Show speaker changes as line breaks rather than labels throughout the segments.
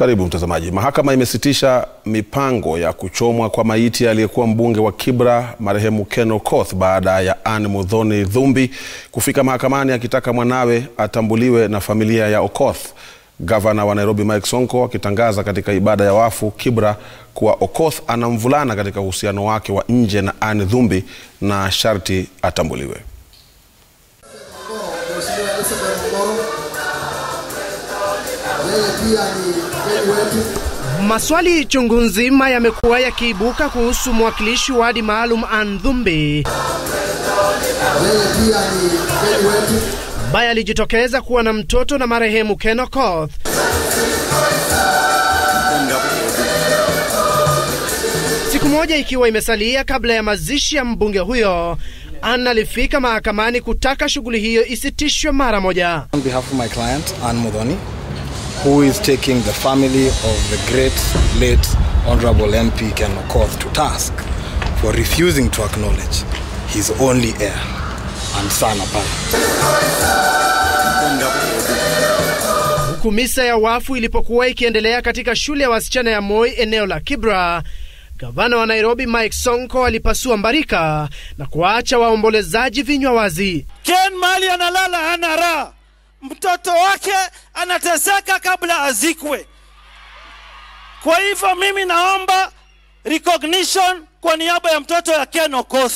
Karibu mtazamaji. Mahakama imesitisha mipango ya kuchomwa kwa maiti aliyekuwa mbunge wa Kibra marehemu Ken Okoth baada ya Anne Muthoni Dhumbi kufika mahakamani akitaka mwanawe atambuliwe na familia ya Okoth. Gavana wa Nairobi Mike Sonko akitangaza katika ibada ya wafu Kibra kuwa Okoth ana mvulana katika uhusiano wake wa nje na Anne Dhumbi na sharti atambuliwe.
Maswali chungu nzima yamekuwa yakiibuka kuhusu mwakilishi wa wadi maalum Andhumbi ambaye alijitokeza kuwa na mtoto na marehemu Kenokoth. Siku moja ikiwa imesalia kabla ya mazishi ya mbunge huyo, Anna alifika mahakamani kutaka shughuli hiyo isitishwe mara moja.
On behalf of my client, Anne who is taking the family of the great late Honorable MP Ken Okoth to task for refusing to acknowledge his only heir and son apparent.
Huku misa ya wafu ilipokuwa ikiendelea katika shule ya wasichana ya Moi eneo la Kibra, gavana wa Nairobi Mike Sonko alipasua mbarika na kuwaacha waombolezaji vinywa wazi.
Ken mali analala hana raha, mtoto wake anateseka kabla azikwe. Kwa hivyo mimi naomba recognition kwa niaba ya mtoto ya Ken Okoth.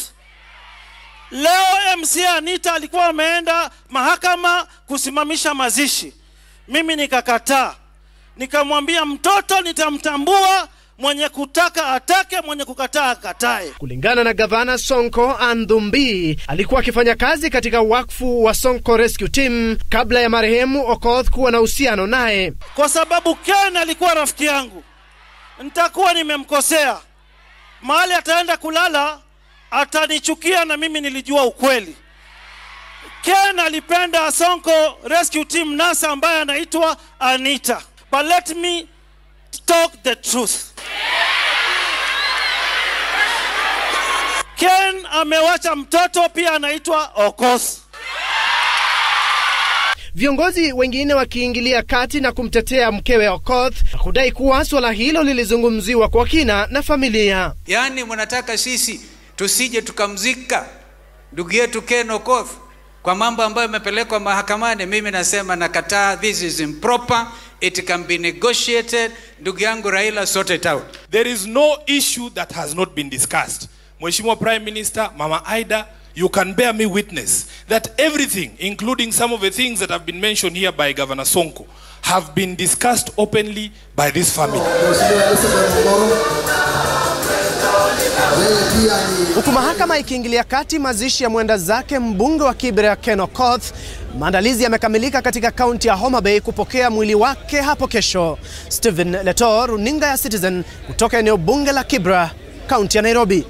Leo MC Anita alikuwa ameenda mahakama kusimamisha mazishi, mimi nikakataa, nikamwambia mtoto nitamtambua, mwenye kutaka atake, mwenye kukataa akatae.
Kulingana na gavana Sonko, Andhumbi, alikuwa akifanya kazi katika wakfu wa Sonko Rescue Team kabla ya marehemu Okoth kuwa na uhusiano naye.
Kwa sababu Ken alikuwa rafiki yangu, nitakuwa nimemkosea. Mahali ataenda kulala atanichukia, na mimi nilijua ukweli. Ken alipenda Sonko Rescue Team nasa ambaye anaitwa Anita, but let me talk the truth. Ken amewacha mtoto pia anaitwa Okoth.
Viongozi wengine wakiingilia kati na kumtetea mkewe Okoth na kudai kuwa swala hilo lilizungumziwa kwa kina na familia.
Yaani mnataka sisi tusije tukamzika ndugu yetu Ken Okoth kwa mambo ambayo yamepelekwa mahakamani. Mimi nasema nakataa, this is improper, it can be negotiated. Ndugu yangu Raila, sort it out.
There is no issue that has not been discussed. Mheshimiwa Prime Minister, Mama Aida, you can bear me witness that everything, including some of the things that have been mentioned here by Governor Sonko, have been discussed openly by this family.
Huku mahakama ikiingilia kati mazishi ya mwenda zake mbunge wa Kibra Ken Okoth, maandalizi yamekamilika katika kaunti ya Homa Bay kupokea mwili wake hapo kesho. Stephen Letor, runinga ya Citizen kutoka eneo bunge la Kibra, kaunti ya Nairobi.